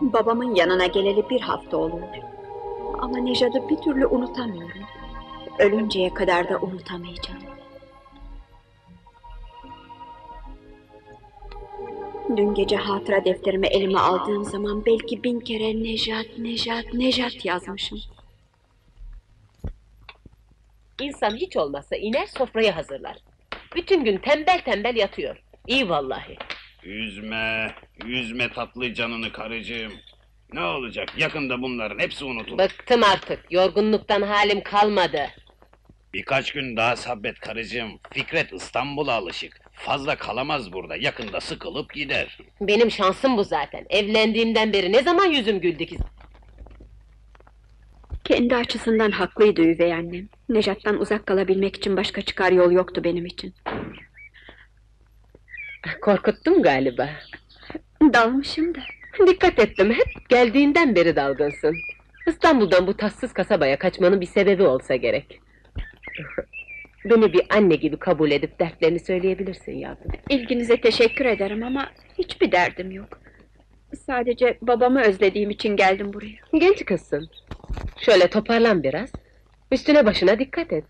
Babamın yanına geleli bir hafta oluyor. Ama Nejat'ı bir türlü unutamıyorum. Ölünceye kadar da unutamayacağım. Dün gece hatıra defterimi elime aldığım zaman belki bin kere Nejat, Nejat, Nejat yazmışım. İnsan hiç olmazsa iner sofrayı hazırlar. Bütün gün tembel tembel yatıyor. İyi vallahi. Üzme, üzme tatlı canını karıcığım. Ne olacak? Yakında bunların hepsi unutulur. Bıktım artık. Yorgunluktan halim kalmadı. Birkaç gün daha sabret karıcığım. Fikret İstanbul'a alışık. Fazla kalamaz burada. Yakında sıkılıp gider. Benim şansım bu zaten. Evlendiğimden beri ne zaman yüzüm güldü ki? Kendi açısından haklıydı üvey annem. Nejat'tan uzak kalabilmek için başka çıkar yol yoktu benim için. Korkuttum galiba. Dalmışım da. Dikkat ettim hep. Geldiğinden beri dalgınsın. İstanbul'dan bu tatsız kasabaya kaçmanın bir sebebi olsa gerek. Beni bir anne gibi kabul edip dertlerini söyleyebilirsin yavrum. İlginize teşekkür ederim ama hiçbir derdim yok. Sadece babamı özlediğim için geldim buraya. Genç kızsın. Şöyle toparlan biraz. Üstüne başına dikkat et.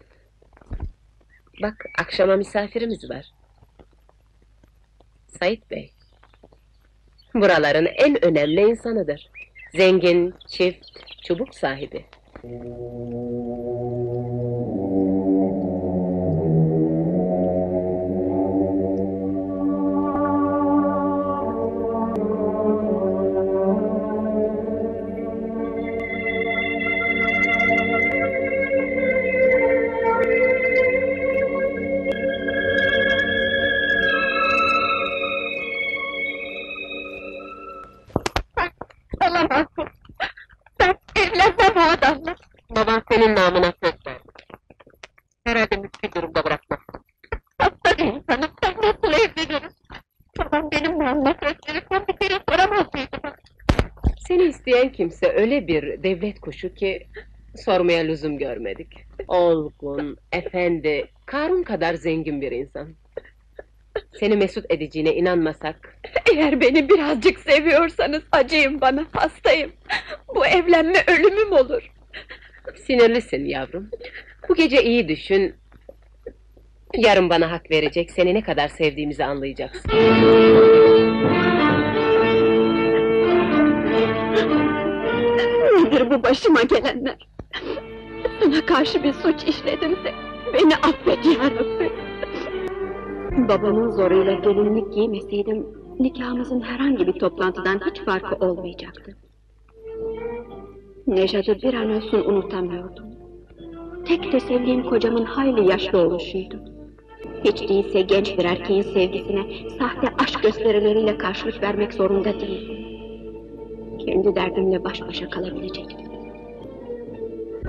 Bak akşama misafirimiz var. Sait Bey. Buraların en önemli insanıdır. Zengin, çift, çubuk sahibi. Olamaz. Ben evlenmem o adamla. Baban senin namına söz verdi. Herhalde mutlu durumda bırakmaz. Hasta bir insanım. Ben nasıl evlenirim? Babam benim namıma söz verirken bir kere soramaz mıydı? Seni isteyen kimse öyle bir devlet kuşu ki sormaya lüzum görmedik. Olgun, efendi, Karun kadar zengin bir insan. Seni mesut edeceğine inanmasak Eğer beni birazcık seviyorsanız acıyın bana. Hastayım. Bu evlenme ölümüm olur. sinirlisin yavrum. Bu gece iyi düşün. Yarın bana hak verecek, seni ne kadar sevdiğimizi anlayacaksın. Nedir bu başıma gelenler? Sana karşı bir suç işledimse beni affet ya Rabbi. Babamın zoruyla gelinlik giymeseydim nikahımızın herhangi bir toplantıdan hiç farkı olmayacaktı. Nejat'ı bir an olsun unutamıyordum. Tek tesellim kocamın hayli yaşlı oluşuydu. Hiç değilse genç bir erkeğin sevgisine sahte aşk gösterileriyle karşılık vermek zorunda değildim. Kendi derdimle baş başa kalabilecektim.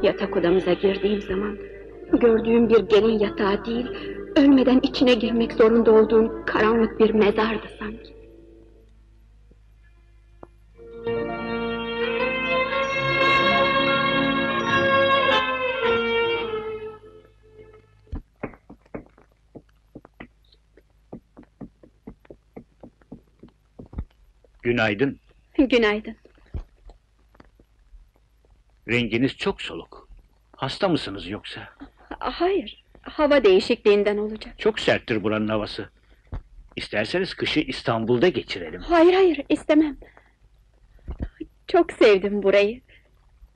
Yatak odamıza girdiğim zaman gördüğüm bir gelin yatağı değil, ölmeden içine girmek zorunda olduğum karanlık bir mezardı sanki. Günaydın. Günaydın. Renginiz çok soluk. Hasta mısınız yoksa? Hayır, hava değişikliğinden olacak. Çok serttir buranın havası. İsterseniz kışı İstanbul'da geçirelim. Hayır hayır, istemem. Çok sevdim burayı.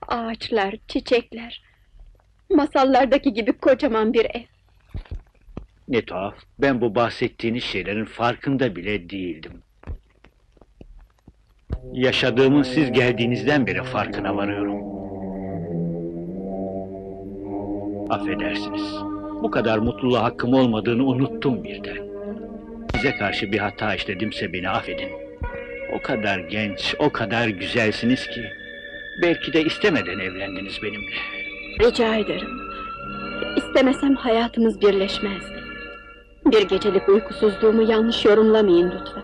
Ağaçlar, çiçekler. Masallardaki gibi kocaman bir ev. Ne tuhaf. Ben bu bahsettiğiniz şeylerin farkında bile değildim. Yaşadığımın siz geldiğinizden beri farkına varıyorum. Affedersiniz. Bu kadar mutluluğa hakkım olmadığını unuttum birden. Size karşı bir hata işledimse beni affedin. O kadar genç, o kadar güzelsiniz ki... ...belki de istemeden evlendiniz benimle. Rica ederim. İstemesem hayatımız birleşmezdi. Bir gecelik uykusuzluğumu yanlış yorumlamayın lütfen.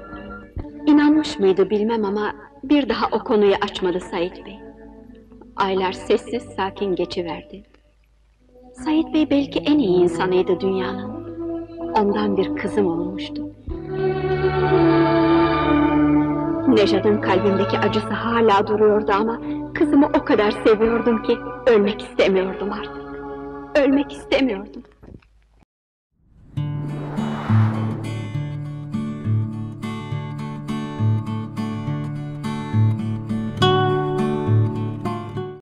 İnanmış mıydı bilmem ama bir daha o konuyu açmadı Sait Bey. Aylar sessiz sakin geçiverdi. Sait Bey belki en iyi insanıydı dünyanın. Ondan bir kızım olmuştu. Nejat'ın kalbimdeki acısı hala duruyordu ama kızımı o kadar seviyordum ki ölmek istemiyordum artık. Ölmek istemiyordum.